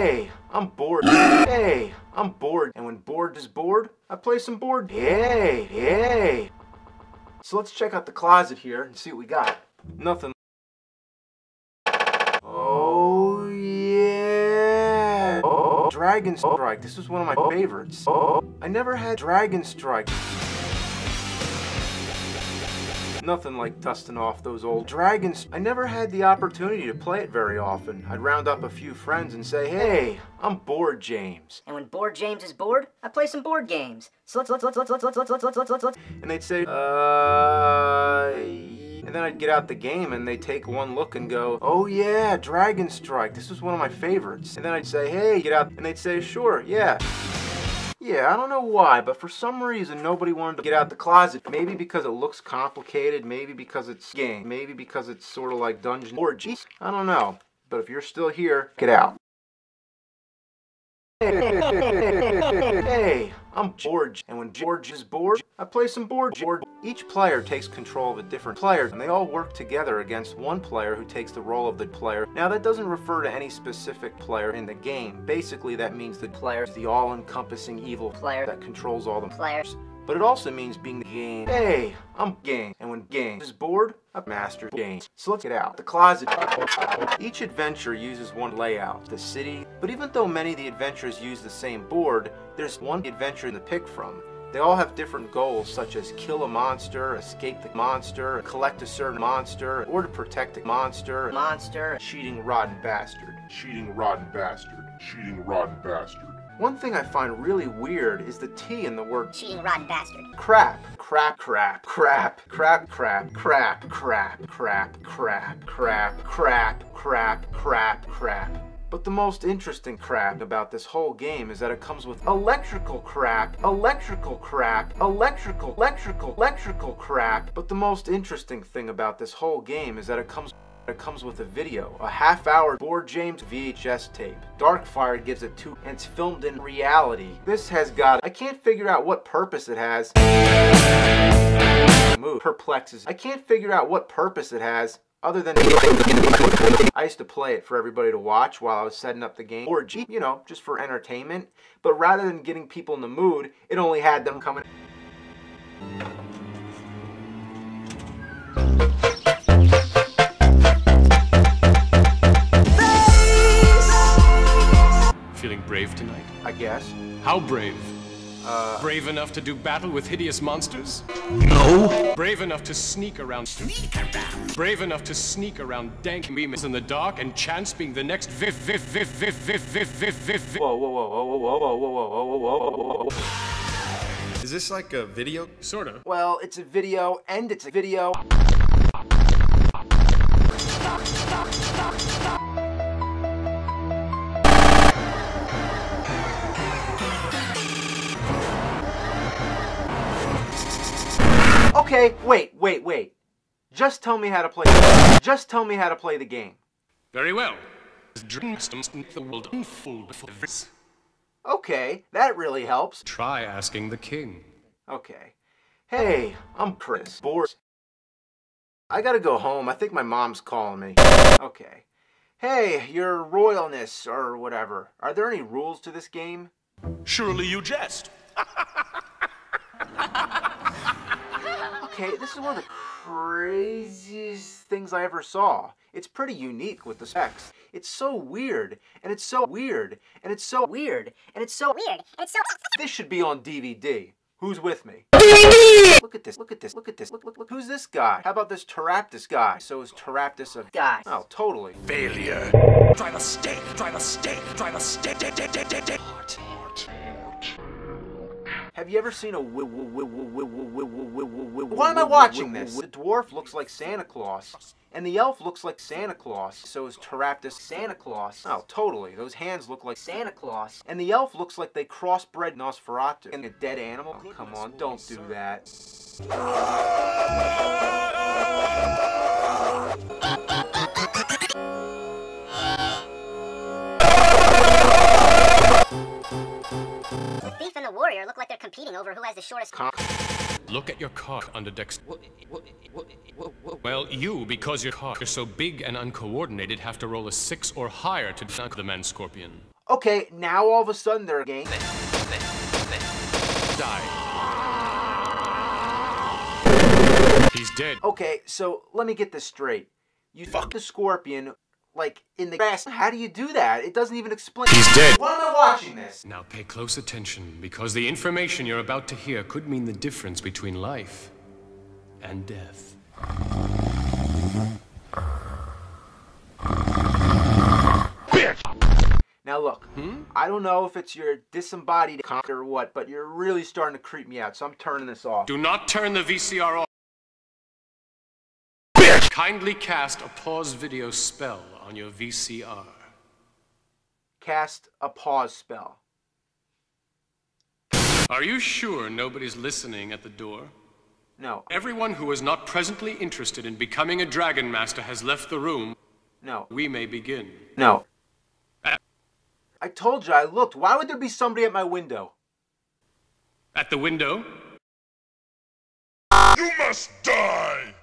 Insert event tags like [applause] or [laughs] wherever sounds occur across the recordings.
Hey, I'm bored. Hey, I'm bored. And when bored is bored, I play some board. Hey, hey. So let's check out the closet here and see what we got. Nothing. Oh, yeah. Oh, Dragon Strike. This was one of my favorites. Oh, I never had Dragon Strike. Nothing like dusting off those old dragons. I never had the opportunity to play it very often. I'd round up a few friends and say, hey, I'm bored, James. And when bored James is bored, I play some board games. So let's let's let's let's let's let's let's let's let's let's let's And they'd say, uh... And then I'd get out the game and they'd take one look and go, oh yeah, Dragon Strike, this was one of my favorites. And then I'd say, hey, get out, and they'd say, sure, yeah. Yeah, I don't know why, but for some reason nobody wanted to get out the closet. Maybe because it looks complicated, maybe because it's game, maybe because it's sort of like dungeon orgies. I don't know. But if you're still here, get out. Hey, I'm George, and when George is bored, I play some board board. Each player takes control of a different player, and they all work together against one player who takes the role of the player. Now that doesn't refer to any specific player in the game. Basically, that means the player is the all-encompassing evil Player. that controls all the players. But it also means being the game. Hey, I'm game. And when game is bored, I master game. So let's get out. The closet. Each adventure uses one layout, the city. But even though many of the adventures use the same board, there's one adventure to pick from. They all have different goals, such as kill a monster, escape the monster, collect a certain monster, or to protect the monster, Monster. cheating rotten bastard. Cheating rotten bastard. Cheating rotten bastard. One thing I find really weird is the T in the word Cheating rotten bastard. crap. Crap, crap, crap, crap, crap, crap, crap, crap, crap, crap, crap, crap, crap, crap. But the most interesting crap about this whole game is that it comes with electrical crap, electrical crap, electrical, electrical, electrical crap. But the most interesting thing about this whole game is that it comes it comes with a video, a half-hour Board James VHS tape. Darkfire gives it two, and it's filmed in reality. This has got, I can't figure out what purpose it has. Move perplexes. I can't figure out what purpose it has other than I used to play it for everybody to watch while I was setting up the game, or you know, just for entertainment. But rather than getting people in the mood, it only had them coming. Feeling brave tonight? I guess. How brave? Uh, Brave enough to do battle with hideous monsters? No. Brave enough to sneak around. Sneak around. Brave enough to sneak around dank beams in the dark and chance being the next viv viv viv viv viv viv viv viv viv. whoa, whoa, whoa, whoa, whoa, whoa, whoa, whoa, whoa, whoa, whoa, whoa, whoa. Is this like a video? Sorta. Well, it's a video, and it's a video. Okay, wait, wait, wait. Just tell me how to play. Just tell me how to play the game. Very well. The world unfold before this. Okay, that really helps. Try asking the king. Okay. Hey, I'm Chris. Bored. I gotta go home. I think my mom's calling me. Okay. Hey, your royalness, or whatever. Are there any rules to this game? Surely you jest. [laughs] Okay, this is one of the craziest things I ever saw. It's pretty unique with the specs. It's so weird, and it's so weird, and it's so weird, and it's so Weird. And it's so This should be on DVD. Who's with me? Look at this, look at this, look at this, look, look, look. Who's this guy? How about this Teraptus guy? So is Teraptus a guy. Oh, totally. Failure. Drive a stake. Drive a stake. Drive a stake. Have you ever seen a? Why am I watching this? The dwarf looks like Santa Claus, and the elf looks like Santa Claus. So is Taraptus Santa Claus? Oh, totally. Those hands look like Santa Claus, and the elf looks like they crossbred Nosferatu and a dead animal. Oh, come on, don't do that. Competing over who has the shortest Con- Look at your cock under Dex. Well, you, because your cock is so big and uncoordinated, have to roll a six or higher to dunk the man scorpion. Okay, now all of a sudden they're a gang. Die. He's dead. Okay, so let me get this straight. You fuck the scorpion like in the grass. How do you do that? It doesn't even explain. He's dead. Why am I watching this? Now pay close attention, because the information you're about to hear could mean the difference between life and death. Now look, hmm? I don't know if it's your disembodied cock or what, but you're really starting to creep me out, so I'm turning this off. Do not turn the VCR off. Kindly cast a pause video spell on your VCR. Cast a pause spell. Are you sure nobody's listening at the door? No, Everyone who is not presently interested in becoming a Dragon Master has left the room. no, We may begin. no. At, I told you I looked. Why would there be somebody at my window? at the window? You must die!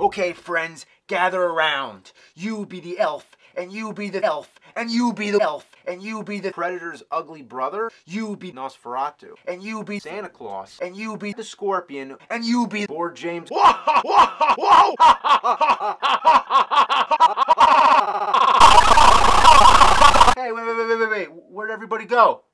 Okay, friends, gather around. You be the elf, and you be the elf, and you be the elf, and you be the predator's ugly brother. You be Nosferatu, and you be Santa Claus, and you be the scorpion, and you be Lord James. hey, wait, wait, wait, wait, wait, wait. Where'd everybody go?